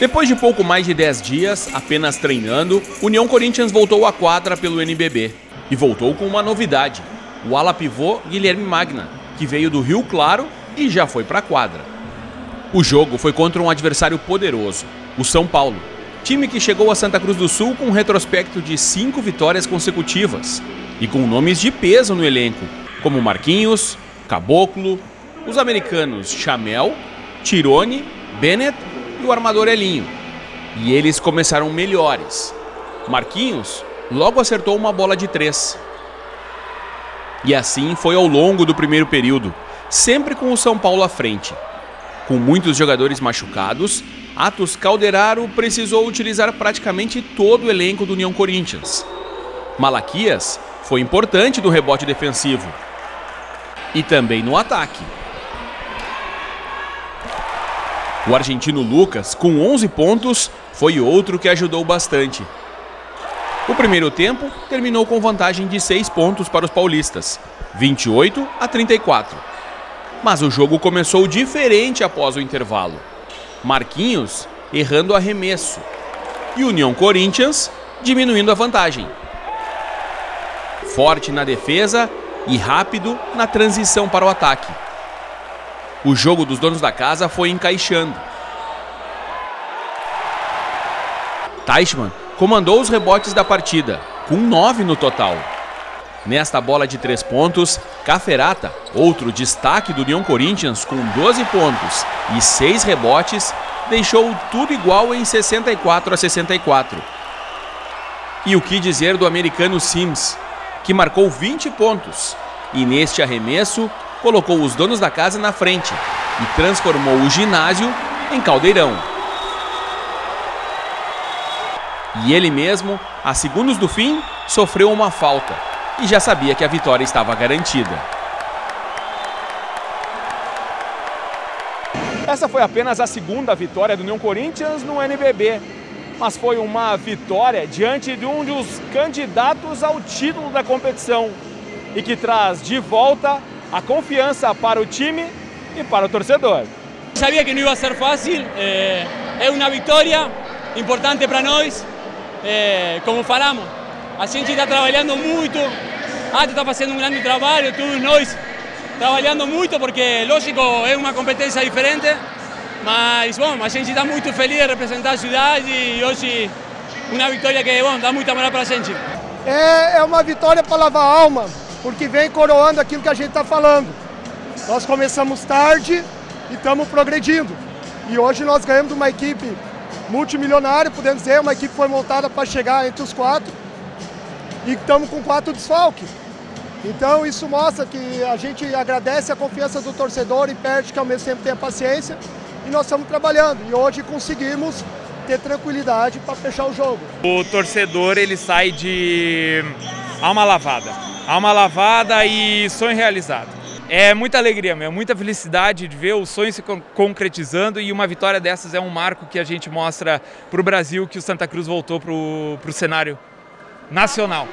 Depois de pouco mais de 10 dias, apenas treinando, União Corinthians voltou à quadra pelo NBB. E voltou com uma novidade: o ala pivô Guilherme Magna, que veio do Rio Claro e já foi para a quadra. O jogo foi contra um adversário poderoso, o São Paulo, time que chegou a Santa Cruz do Sul com um retrospecto de cinco vitórias consecutivas e com nomes de peso no elenco, como Marquinhos, Caboclo, os americanos Chamel, Tirone, Bennett e o armador Elinho. E eles começaram melhores. Marquinhos logo acertou uma bola de três. E assim foi ao longo do primeiro período, sempre com o São Paulo à frente. Com muitos jogadores machucados, Atos Calderaro precisou utilizar praticamente todo o elenco do União Corinthians. Malaquias foi importante no rebote defensivo e também no ataque. O argentino Lucas, com 11 pontos, foi outro que ajudou bastante. O primeiro tempo terminou com vantagem de 6 pontos para os paulistas, 28 a 34. Mas o jogo começou diferente após o intervalo. Marquinhos errando arremesso e União Corinthians diminuindo a vantagem. Forte na defesa e rápido na transição para o ataque. O jogo dos donos da casa foi encaixando. Teichmann comandou os rebotes da partida, com nove no total. Nesta bola de três pontos, Caferata, outro destaque do União Corinthians, com 12 pontos e seis rebotes, deixou tudo igual em 64 a 64. E o que dizer do americano Sims, que marcou 20 pontos e neste arremesso colocou os donos da casa na frente e transformou o ginásio em caldeirão. E ele mesmo, a segundos do fim, sofreu uma falta e já sabia que a vitória estava garantida. Essa foi apenas a segunda vitória do União Corinthians no NBB, mas foi uma vitória diante de um dos candidatos ao título da competição e que traz de volta a confiança para o time e para o torcedor. Sabia que não ia ser fácil, é, é uma vitória importante para nós, é, como falamos, a gente está trabalhando muito, a está fazendo um grande trabalho, todos nós trabalhando muito, porque, lógico, é uma competência diferente, mas, bom, a gente está muito feliz de representar a cidade e hoje uma vitória que, bom, dá muita moral para a gente. É, é uma vitória para lavar a alma, porque vem coroando aquilo que a gente está falando. Nós começamos tarde e estamos progredindo. E hoje nós ganhamos uma equipe multimilionária, podemos dizer, uma equipe que foi montada para chegar entre os quatro. E estamos com quatro desfalques. Então isso mostra que a gente agradece a confiança do torcedor e perde que ao mesmo tempo tem paciência. E nós estamos trabalhando. E hoje conseguimos ter tranquilidade para fechar o jogo. O torcedor ele sai de alma lavada. Alma lavada e sonho realizado. É muita alegria, é muita felicidade de ver o sonho se concretizando e uma vitória dessas é um marco que a gente mostra para o Brasil que o Santa Cruz voltou para o cenário nacional.